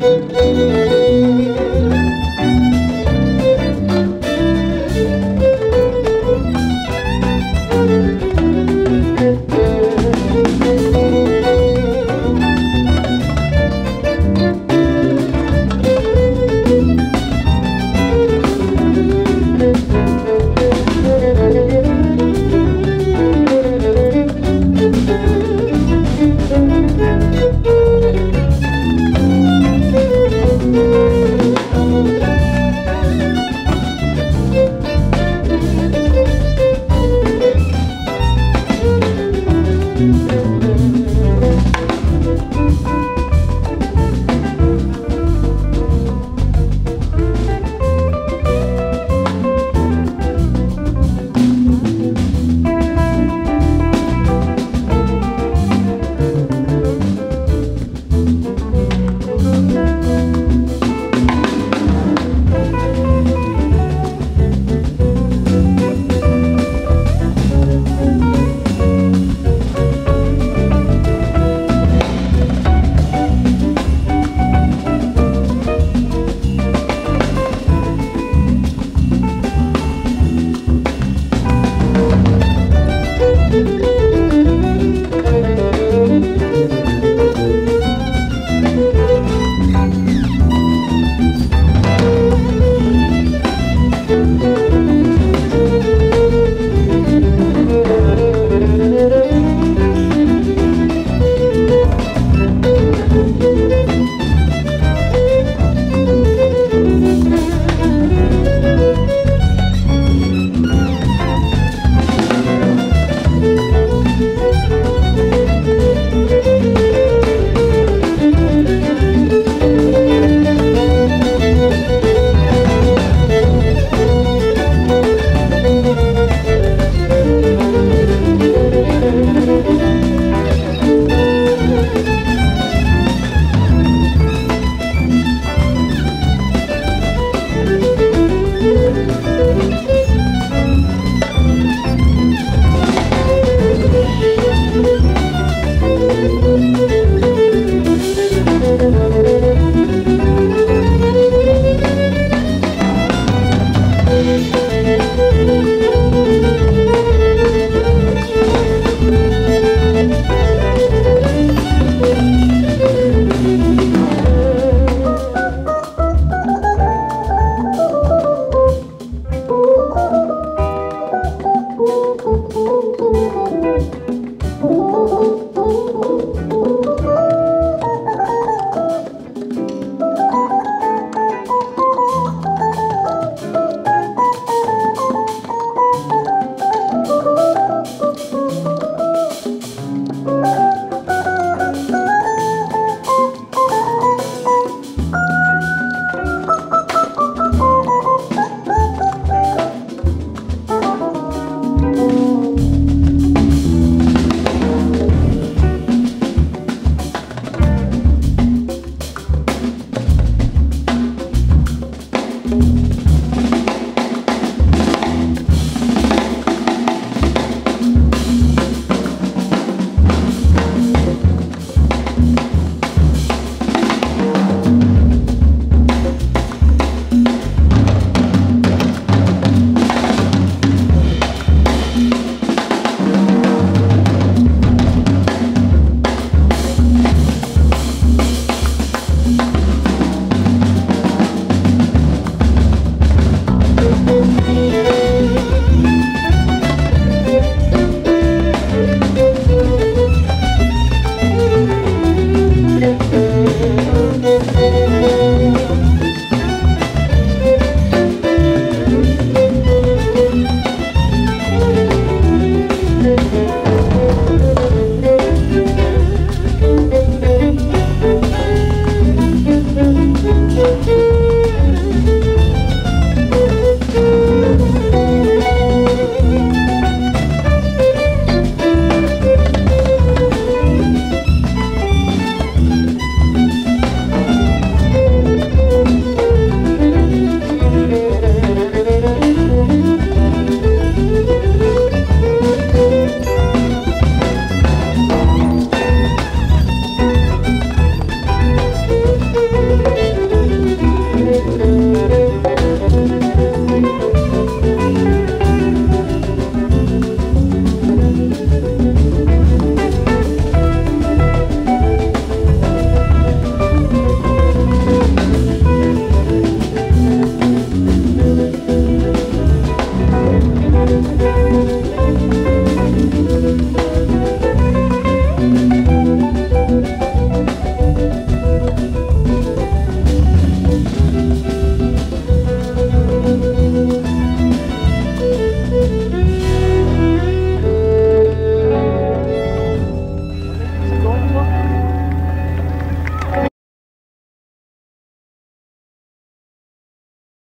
Música